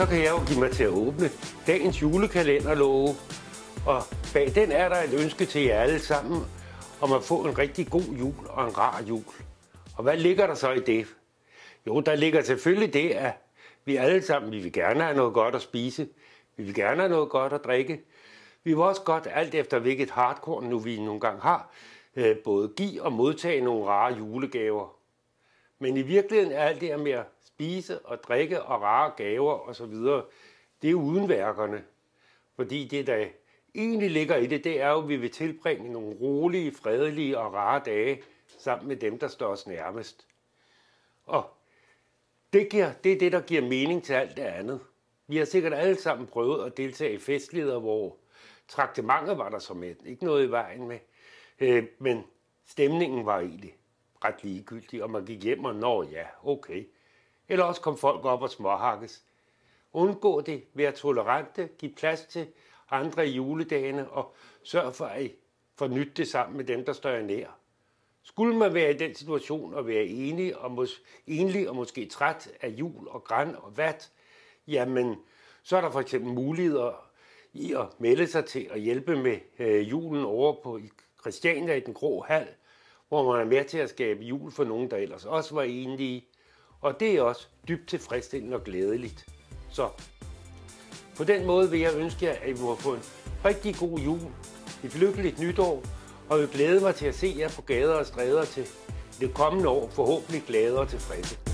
så kan jeg jo give mig til at åbne dagens julekalenderlåge. Og bag den er der et ønske til jer alle sammen om at få en rigtig god jul og en rar jul. Og hvad ligger der så i det? Jo, der ligger selvfølgelig det, at vi alle sammen, vi vil gerne have noget godt at spise. Vi vil gerne have noget godt at drikke. Vi vil også godt, alt efter hvilket hardcore nu vi nogle gange har, øh, både give og modtage nogle rare julegaver. Men i virkeligheden er alt det her med at spise og drikke og rare gaver osv., det er uden værkerne. Fordi det, der egentlig ligger i det, det er jo, at vi vil tilbringe nogle rolige, fredelige og rare dage sammen med dem, der står os nærmest. Og det, giver, det er det, der giver mening til alt det andet. Vi har sikkert alle sammen prøvet at deltage i festligheder, hvor traktementet var der som et, ikke noget i vejen med, øh, men stemningen var egentlig ret ligegyldig, og man gik hjem og når ja, okay. Eller også kom folk op og småhakkes. Undgå det, vær tolerante, giv plads til andre i juledagene og sørg for at fornytte det sammen med dem, der står nær. Skulle man være i den situation og være enig og mås- enlig og måske træt af jul og græn og vat, jamen så er der for eksempel muligheder i at melde sig til at hjælpe med øh, julen over på Christiania i den grå hal, hvor man er med til at skabe jul for nogen, der ellers også var enlige. Og det er også dybt tilfredsstillende og glædeligt. Så på den måde vil jeg ønske jer, at I må få en rigtig god jul, et lykkeligt nytår, og jeg glæder mig til at se jer på gader og stræder til det kommende år, forhåbentlig glade og tilfredse.